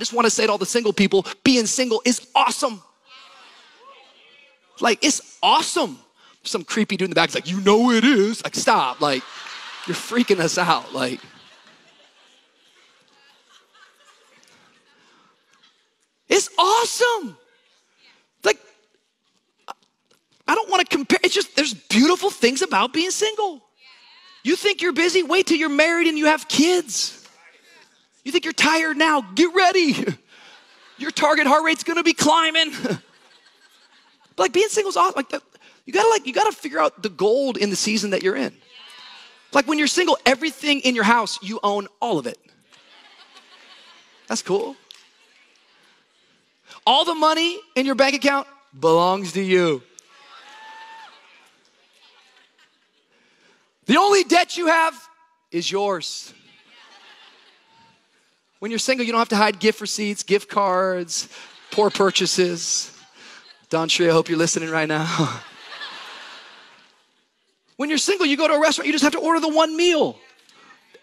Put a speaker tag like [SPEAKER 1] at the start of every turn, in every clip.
[SPEAKER 1] just want to say to all the single people being single is awesome. Like, it's awesome. Some creepy dude in the back is like, you know it is. Like, stop. Like, you're freaking us out. Like, it's awesome. Like, I don't want to compare. It's just, there's beautiful things about being single. You think you're busy? Wait till you're married and you have kids. You think you're tired now? Get ready. Your target heart rate's gonna be climbing. like being single's awesome. Like the, you gotta like you gotta figure out the gold in the season that you're in. Like when you're single, everything in your house you own all of it. That's cool. All the money in your bank account belongs to you. The only debt you have is yours. When you're single, you don't have to hide gift receipts, gift cards, poor purchases. Don Tree, I hope you're listening right now. when you're single, you go to a restaurant, you just have to order the one meal.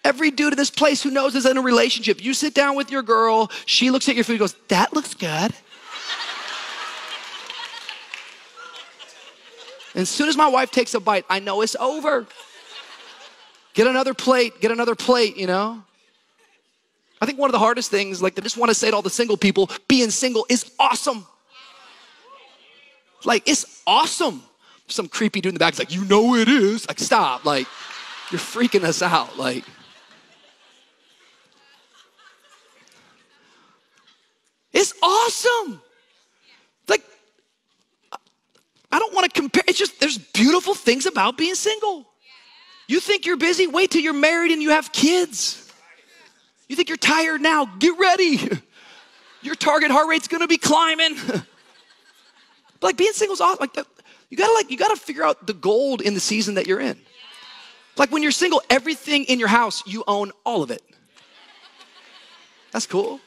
[SPEAKER 1] Every dude in this place who knows is in a relationship. You sit down with your girl, she looks at your food goes, That looks good. And as soon as my wife takes a bite, I know it's over. Get another plate, get another plate, you know? I think one of the hardest things, like I just want to say to all the single people, being single is awesome. Like, it's awesome. Some creepy dude in the back is like, you know it is. Like, stop. Like, you're freaking us out. Like, it's awesome. Like, I don't want to compare. It's just, there's beautiful things about being single. You think you're busy? Wait till you're married and you have kids. You think you're tired now? Get ready. Your target heart rate's gonna be climbing. but like being single's awesome. Like the, you gotta like you gotta figure out the gold in the season that you're in. Like when you're single, everything in your house you own all of it. That's cool.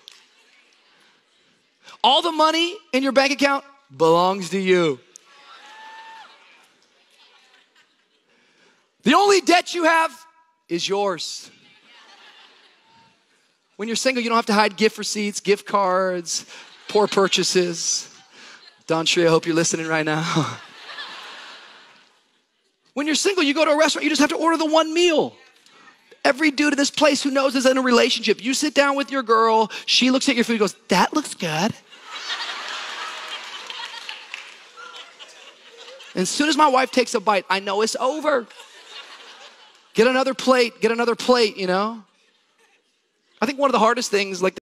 [SPEAKER 1] All the money in your bank account belongs to you. The only debt you have is yours. When you're single, you don't have to hide gift receipts, gift cards, poor purchases. Don Tree, I hope you're listening right now. when you're single, you go to a restaurant, you just have to order the one meal. Every dude in this place who knows is in a relationship. You sit down with your girl, she looks at your food goes, That looks good. And as soon as my wife takes a bite, I know it's over. Get another plate, get another plate, you know? I think one of the hardest things, like